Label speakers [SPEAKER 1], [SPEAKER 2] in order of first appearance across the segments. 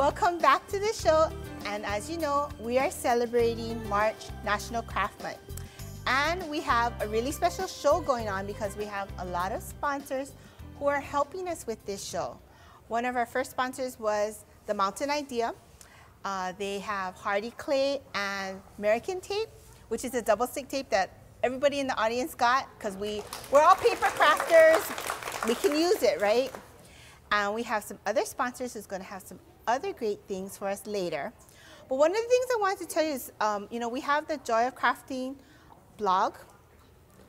[SPEAKER 1] Welcome back to the show. And as you know, we are celebrating March National Craft Month. And we have a really special show going on because we have a lot of sponsors who are helping us with this show. One of our first sponsors was the Mountain Idea. Uh, they have Hardy Clay and American Tape, which is a double stick tape that everybody in the audience got because we, we're all paper crafters. We can use it, right? And we have some other sponsors who's going to have some other great things for us later. But one of the things I wanted to tell you is, um, you know, we have the Joy of Crafting blog.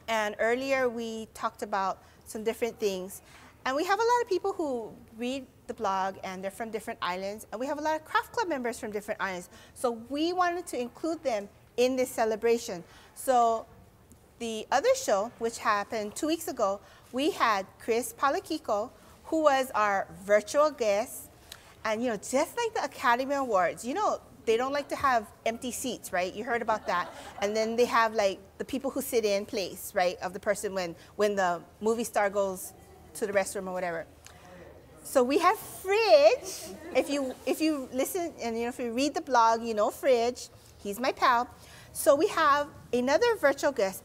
[SPEAKER 1] And earlier we talked about some different things. And we have a lot of people who read the blog and they're from different islands. And we have a lot of craft club members from different islands. So we wanted to include them in this celebration. So the other show, which happened two weeks ago, we had Chris Palakiko, who was our virtual guest. And you know, just like the Academy Awards, you know, they don't like to have empty seats, right? You heard about that. And then they have like the people who sit in place, right, of the person when when the movie star goes to the restroom or whatever. So we have Fridge. If you if you listen and you know if you read the blog, you know Fridge. He's my pal. So we have another virtual guest.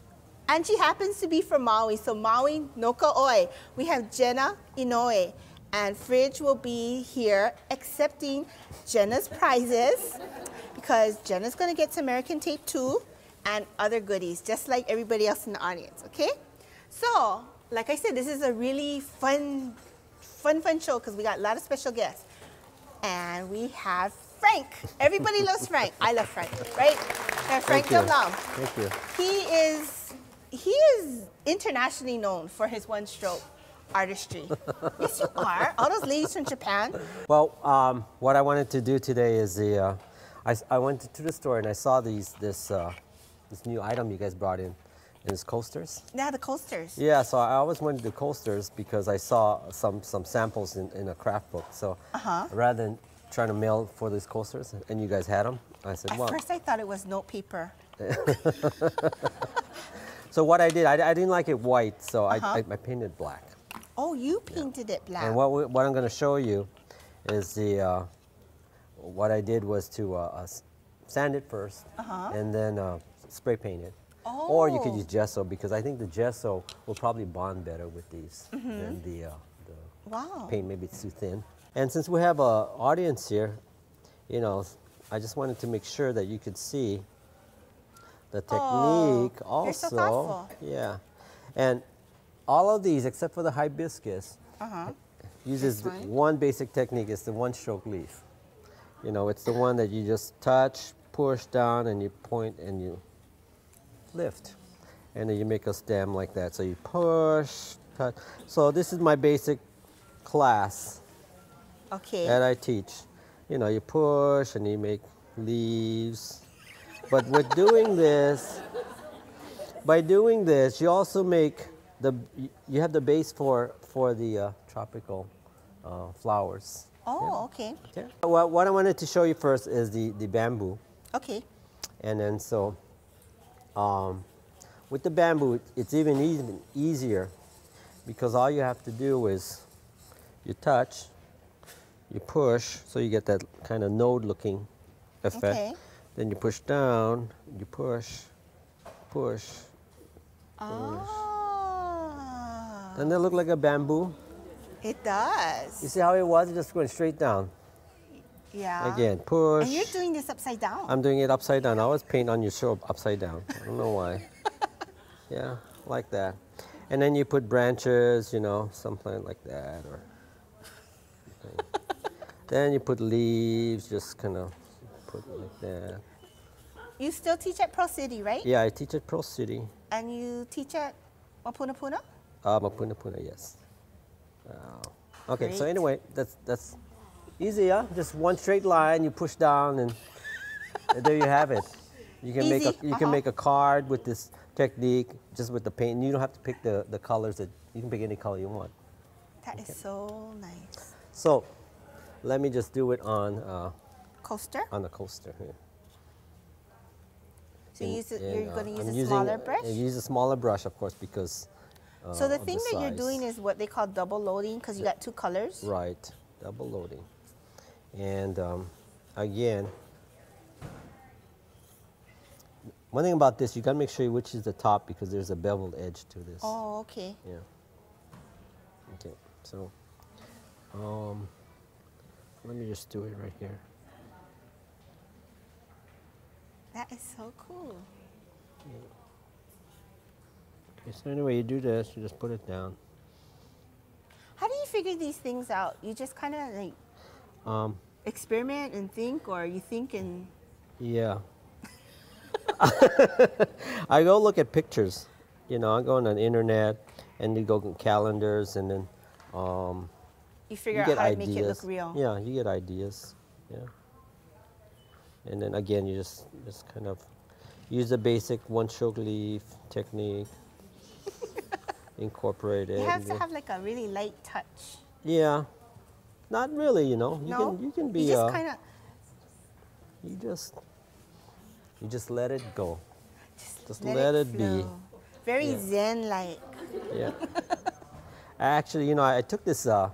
[SPEAKER 1] And she happens to be from Maui, so Maui No Ka Oi. We have Jenna Inoue and Fridge will be here accepting Jenna's prizes because Jenna's going to get some American tape too and other goodies, just like everybody else in the audience, okay? So, like I said, this is a really fun, fun, fun show because we got a lot of special guests. And we have Frank. Everybody loves Frank. I love Frank, right? And Frank. Love.
[SPEAKER 2] Thank you.
[SPEAKER 1] He is, he is internationally known for his one stroke artistry. yes, you are. All those ladies from Japan.
[SPEAKER 2] Well, um, what I wanted to do today is the, uh, I, I went to the store and I saw these this uh, this new item you guys brought in, and it's coasters.
[SPEAKER 1] Yeah, the coasters.
[SPEAKER 2] Yeah, so I always wanted the coasters because I saw some some samples in, in a craft book. So
[SPEAKER 1] Uh-huh.
[SPEAKER 2] rather than trying to mail for these coasters, and you guys had them, I said,
[SPEAKER 1] At
[SPEAKER 2] well.
[SPEAKER 1] first, I thought it was note paper.
[SPEAKER 2] So what I did, I, I didn't like it white, so
[SPEAKER 1] Uh-huh.
[SPEAKER 2] I, I, I painted black.
[SPEAKER 1] Oh, you painted it black.
[SPEAKER 2] And what, we, what I'm going to show you is the, uh, what I did was to uh, uh, sand it 1st
[SPEAKER 1] Uh-huh.
[SPEAKER 2] and then uh, spray paint it. Oh. Or you could
[SPEAKER 1] Oh.
[SPEAKER 2] use gesso because I think the gesso will probably bond better with these
[SPEAKER 1] Mm-hmm.
[SPEAKER 2] than the, uh, the
[SPEAKER 1] wow.
[SPEAKER 2] paint. Maybe it's too thin. And since we have an audience here, you know, I just wanted to make sure that you could see the
[SPEAKER 1] Oh,
[SPEAKER 2] technique also.
[SPEAKER 1] you're so.
[SPEAKER 2] Yeah. And all of these, except for the hibiscus,
[SPEAKER 1] Uh-huh.
[SPEAKER 2] uses
[SPEAKER 1] one?
[SPEAKER 2] one basic technique. It's the one stroke leaf. You know, it's the one that you just touch, push down, and you point and you lift. And then you make a stem like that. So you push, touch. So this is my basic class
[SPEAKER 1] Okay.
[SPEAKER 2] that I teach. You know, you push and you make leaves. But with doing this, by doing this, you also make the, you have the base for, for the uh, tropical uh, flowers.
[SPEAKER 1] oh, okay.
[SPEAKER 2] Okay. What, what I wanted to show you first is the, the bamboo.
[SPEAKER 1] Okay.
[SPEAKER 2] And then so, um, with the bamboo, it's even, even easier because all you have to do is you touch, you push, so you get that kind of node looking effect.
[SPEAKER 1] Okay.
[SPEAKER 2] Then you push down, you push, push.
[SPEAKER 1] Ah.
[SPEAKER 2] Doesn't that look like a bamboo?
[SPEAKER 1] It does.
[SPEAKER 2] You see how it was? Just going straight down.
[SPEAKER 1] Yeah.
[SPEAKER 2] Again, push.
[SPEAKER 1] And you're doing this upside down.
[SPEAKER 2] I'm doing it upside down. I always paint on your show upside down. I don't know why. yeah, like that. And then you put branches, you know, something like that, or. then you put leaves, just kind of put like that.
[SPEAKER 1] you still teach at Pro City, right?
[SPEAKER 2] Yeah, I teach at Pro City.
[SPEAKER 1] And you teach at Mapuna Puna?
[SPEAKER 2] Uh, Mapuna Puna, yes. Uh, okay, so anyway, that's that's easy, yeah. Just one straight line, you push down, and there you have it. You can make a you can
[SPEAKER 1] uh-huh.
[SPEAKER 2] make a card with this technique, just with the paint. You don't have to pick the, the colors that you can pick any color you want.
[SPEAKER 1] That is so nice.
[SPEAKER 2] So, let me just do it on uh,
[SPEAKER 1] Coaster?
[SPEAKER 2] on the coaster here.
[SPEAKER 1] So you use
[SPEAKER 2] in,
[SPEAKER 1] you're
[SPEAKER 2] uh,
[SPEAKER 1] going to use
[SPEAKER 2] I'm
[SPEAKER 1] a
[SPEAKER 2] using-
[SPEAKER 1] smaller
[SPEAKER 2] uh,
[SPEAKER 1] brush?
[SPEAKER 2] Use a smaller brush, of course, because. Uh,
[SPEAKER 1] so the
[SPEAKER 2] of
[SPEAKER 1] thing that you're doing is what they call double loading because you got two colors.
[SPEAKER 2] Right, double loading. And um, again, one thing about this, you gotta make sure which is the top because there's a beveled edge to this.
[SPEAKER 1] Oh, okay.
[SPEAKER 2] Yeah. Okay, so um, let me just do it right here.
[SPEAKER 1] That is so cool.
[SPEAKER 2] Okay, so anyway, you do this, you just put it down.
[SPEAKER 1] How do you figure these things out? You just kind of like
[SPEAKER 2] Um,
[SPEAKER 1] experiment and think, or you think and
[SPEAKER 2] yeah. I go look at pictures. You know, I go on the internet and you go calendars and then um,
[SPEAKER 1] you figure
[SPEAKER 2] you
[SPEAKER 1] out
[SPEAKER 2] get
[SPEAKER 1] how to
[SPEAKER 2] ideas.
[SPEAKER 1] make it look real.
[SPEAKER 2] Yeah, you get ideas. Yeah. And then again, you just just kind of use the basic one stroke leaf technique. Incorporate it.
[SPEAKER 1] You have to have like a really light touch.
[SPEAKER 2] Yeah. Not really, you know. You
[SPEAKER 1] no,
[SPEAKER 2] can you can be
[SPEAKER 1] You just
[SPEAKER 2] uh,
[SPEAKER 1] kind of
[SPEAKER 2] you just you just let it go. Just
[SPEAKER 1] let,
[SPEAKER 2] let
[SPEAKER 1] it,
[SPEAKER 2] it be.
[SPEAKER 1] Very
[SPEAKER 2] Yeah.
[SPEAKER 1] zen-like.
[SPEAKER 2] Yeah. Actually, you know, I took this. Uh,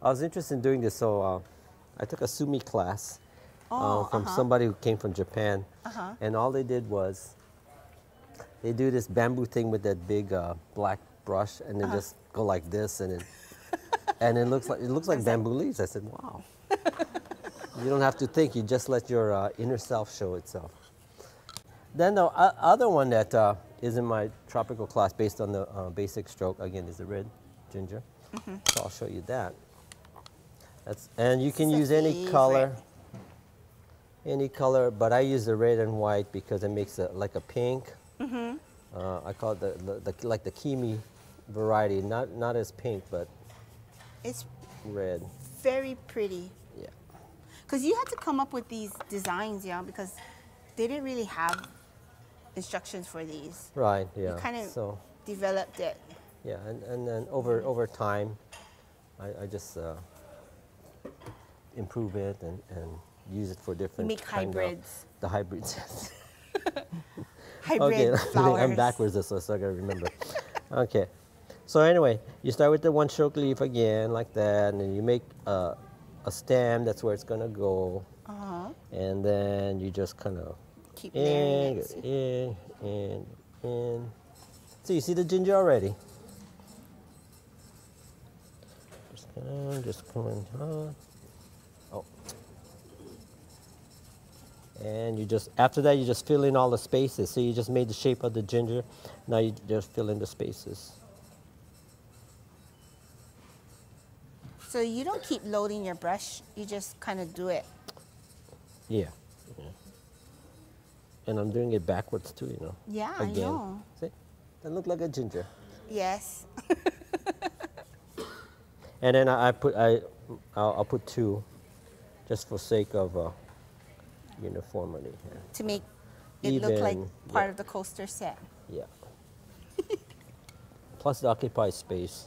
[SPEAKER 2] I was interested in doing this, so uh, I took a sumi class
[SPEAKER 1] Oh,
[SPEAKER 2] uh, from
[SPEAKER 1] uh-huh.
[SPEAKER 2] somebody who came from Japan,
[SPEAKER 1] Uh-huh.
[SPEAKER 2] and all they did was they do this bamboo thing with that big uh, black brush, and
[SPEAKER 1] Uh-huh.
[SPEAKER 2] just go like this, and it and it looks like it looks like bamboo leaves. I said, wow. you don't have to think; you just let your uh, inner self show itself. Then the o- other one that uh, is in my tropical class, based on the uh, basic stroke, again, is the red ginger.
[SPEAKER 1] Mm-hmm.
[SPEAKER 2] So I'll show you that. That's and you can use any
[SPEAKER 1] favorite.
[SPEAKER 2] color, any color, but I use the red and white because it makes it like a pink.
[SPEAKER 1] Mm-hmm.
[SPEAKER 2] Uh, I call it the, the, the like the kimi variety, not not as pink, but
[SPEAKER 1] It's
[SPEAKER 2] red.
[SPEAKER 1] very pretty.
[SPEAKER 2] Yeah.
[SPEAKER 1] Because you had to come up with these designs, yeah, because they didn't really have instructions for these.
[SPEAKER 2] Right. Yeah.
[SPEAKER 1] kind of-
[SPEAKER 2] so
[SPEAKER 1] Developed it.
[SPEAKER 2] yeah, and, and then over over time, I, I just uh, improve it and, and use it for
[SPEAKER 1] You
[SPEAKER 2] different.
[SPEAKER 1] make
[SPEAKER 2] kind of-
[SPEAKER 1] hybrids.
[SPEAKER 2] the hybrids.
[SPEAKER 1] Hybrid
[SPEAKER 2] okay,
[SPEAKER 1] flowers.
[SPEAKER 2] I'm backwards this, so I gotta remember. okay, so anyway, you start with the one stroke leaf again, like that, and then you make a, a stem. That's where it's gonna go,
[SPEAKER 1] Uh-huh.
[SPEAKER 2] and then you just kind of
[SPEAKER 1] Keep
[SPEAKER 2] in,
[SPEAKER 1] it.
[SPEAKER 2] in, in, in. So you see the ginger already. Just kind just coming on. Oh. And you just, after that, you just fill in all the spaces. So you just made the shape of the ginger. Now you just fill in the spaces.
[SPEAKER 1] So you don't keep loading your brush. You just kind of do it.
[SPEAKER 2] Yeah. yeah. And I'm doing it backwards too, you know.
[SPEAKER 1] Yeah, I
[SPEAKER 2] Again.
[SPEAKER 1] know.
[SPEAKER 2] See? That look like a ginger.
[SPEAKER 1] Yes.
[SPEAKER 2] And then I, I put I I'll, I'll put two, just for sake of uh, uniformity. Here.
[SPEAKER 1] to make it look like part
[SPEAKER 2] yeah.
[SPEAKER 1] of the coaster set.
[SPEAKER 2] Yeah. Plus it occupies space.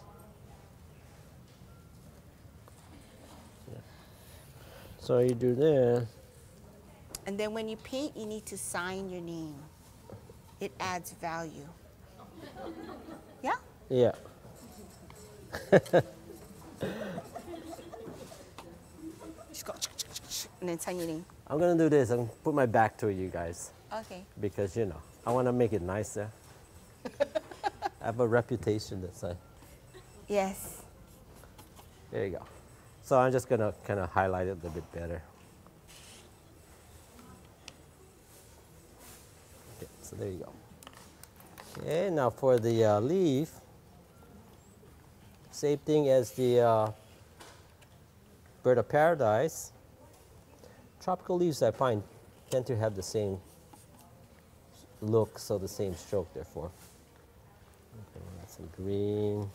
[SPEAKER 2] So you do this.
[SPEAKER 1] And then when you paint, you need to sign your name. It adds value. Yeah?
[SPEAKER 2] Yeah.
[SPEAKER 1] And then sign your name.
[SPEAKER 2] I'm gonna do this. I'm gonna put my back to you guys
[SPEAKER 1] Okay.
[SPEAKER 2] because you know I want to make it nicer. I have a reputation that's like.
[SPEAKER 1] Yes.
[SPEAKER 2] There you go. So I'm just gonna kind of highlight it a little bit better. Okay, so there you go. Okay, now for the uh, leaf, same thing as the uh, bird of paradise. Tropical leaves I find tend to have the same look, so the same stroke therefore. Okay, some green.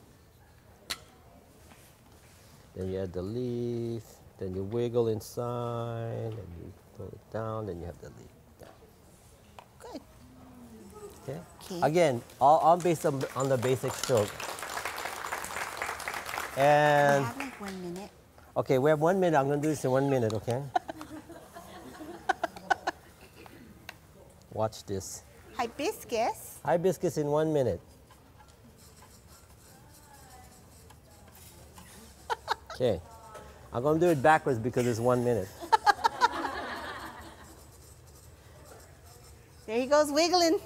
[SPEAKER 2] Then you add the leaf, then you wiggle inside, and you pull it down, then you have the leaf.
[SPEAKER 1] Good.
[SPEAKER 2] Okay?
[SPEAKER 1] Okay.
[SPEAKER 2] Again, all, all based on, on the basic stroke.
[SPEAKER 1] We
[SPEAKER 2] And,
[SPEAKER 1] have like one minute.
[SPEAKER 2] okay, we have one minute. I'm going to do this in one minute, okay? Watch this.
[SPEAKER 1] Hibiscus.
[SPEAKER 2] Hibiscus in one minute. Okay. I'm gonna do it backwards because it's one minute.
[SPEAKER 1] There he goes wiggling.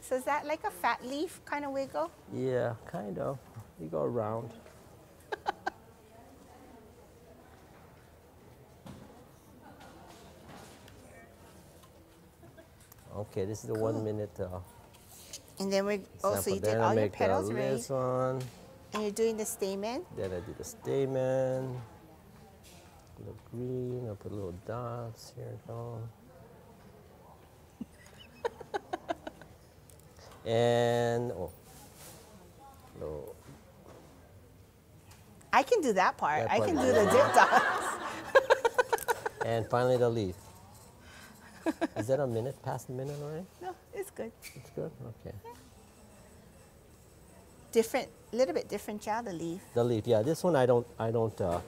[SPEAKER 1] So is that like a fat leaf kind of wiggle?
[SPEAKER 2] Yeah, kind of. You go around. okay, this is the one minute. Uh,
[SPEAKER 1] And then we also you did all your petals right?
[SPEAKER 2] one.
[SPEAKER 1] And you're doing the stamen.
[SPEAKER 2] Then I do the stamen. A little green. I put little dots here. it go. and oh, little
[SPEAKER 1] I can do that part.
[SPEAKER 2] That
[SPEAKER 1] I can do the dip dots.
[SPEAKER 2] and finally the leaf. Is that a minute? Past the minute already?
[SPEAKER 1] It's good.
[SPEAKER 2] It's good. Okay.
[SPEAKER 1] Different, a little bit different job, the leaf.
[SPEAKER 2] The leaf. Yeah, this one I don't. I don't uh,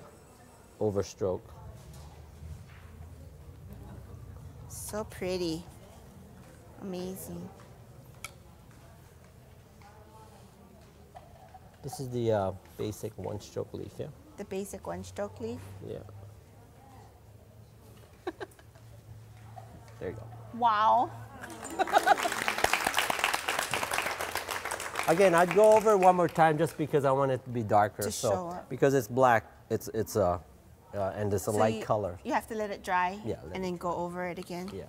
[SPEAKER 2] overstroke.
[SPEAKER 1] So pretty. Amazing.
[SPEAKER 2] This is the uh, basic one-stroke leaf. Yeah.
[SPEAKER 1] The basic one stroke leaf.
[SPEAKER 2] Yeah. there you go.
[SPEAKER 1] Wow.
[SPEAKER 2] Again, I'd go over it one more time just because I want it to be darker.
[SPEAKER 1] To
[SPEAKER 2] so
[SPEAKER 1] show up.
[SPEAKER 2] because it's black, it's it's uh, uh and it's a
[SPEAKER 1] So
[SPEAKER 2] light
[SPEAKER 1] you,
[SPEAKER 2] color.
[SPEAKER 1] You have to let it dry
[SPEAKER 2] Yeah, let
[SPEAKER 1] and then go over it again.
[SPEAKER 2] Yeah.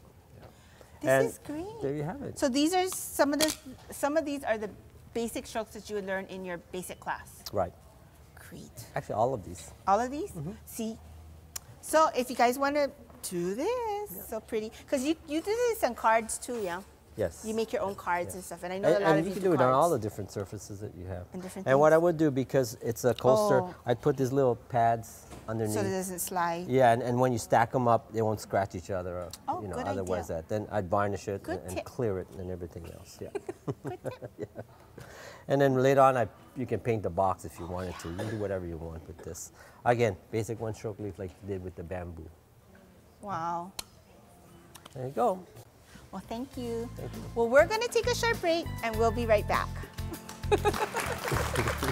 [SPEAKER 1] This
[SPEAKER 2] and
[SPEAKER 1] is great.
[SPEAKER 2] There you have it.
[SPEAKER 1] So these are some of the some of these are the basic strokes that you would learn in your basic class.
[SPEAKER 2] right.
[SPEAKER 1] Great.
[SPEAKER 2] Actually, all of these.
[SPEAKER 1] All of these?
[SPEAKER 2] Mm-hmm.
[SPEAKER 1] See? So if you guys want to do this, so pretty. Because you, you do this on cards too, yeah?
[SPEAKER 2] Yes.
[SPEAKER 1] You make your own cards
[SPEAKER 2] Yeah.
[SPEAKER 1] and stuff. And I know
[SPEAKER 2] And,
[SPEAKER 1] a lot
[SPEAKER 2] and
[SPEAKER 1] of
[SPEAKER 2] you
[SPEAKER 1] you
[SPEAKER 2] can
[SPEAKER 1] do
[SPEAKER 2] do it on all the different surfaces that you have.
[SPEAKER 1] And different And
[SPEAKER 2] what I would do because it's a coaster,
[SPEAKER 1] Oh.
[SPEAKER 2] I'd put these little pads underneath.
[SPEAKER 1] So it doesn't slide.
[SPEAKER 2] Yeah, and, and when you stack them up, they won't scratch each other up.
[SPEAKER 1] Oh,
[SPEAKER 2] you know,
[SPEAKER 1] good
[SPEAKER 2] otherwise
[SPEAKER 1] idea.
[SPEAKER 2] that. Then I'd varnish it and, and clear it and everything else. Yeah.
[SPEAKER 1] Good tip.
[SPEAKER 2] yeah. And then later on, I, you can paint the box if you wanted to. You can do whatever you want with this. Again, basic one-stroke leaf like you did with the bamboo.
[SPEAKER 1] Wow.
[SPEAKER 2] There you go.
[SPEAKER 1] Well, thank you.
[SPEAKER 2] Thank you.
[SPEAKER 1] Well, we're going to take a short break and we'll be right back.